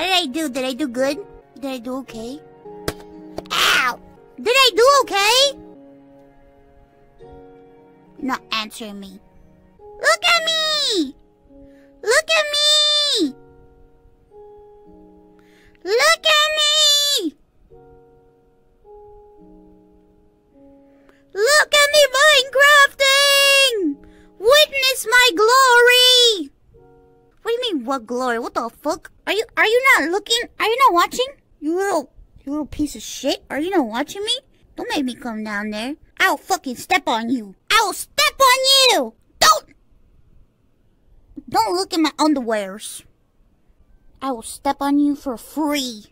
How did I do? Did I do good? Did I do okay? Ow! Did I do okay? Not answering me. What do you mean, what glory? What the fuck? Are you are you not looking? Are you not watching? You little you little piece of shit. Are you not watching me? Don't make me come down there. I'll fucking step on you. I will step on you. Don't don't look at my underwears. I will step on you for free.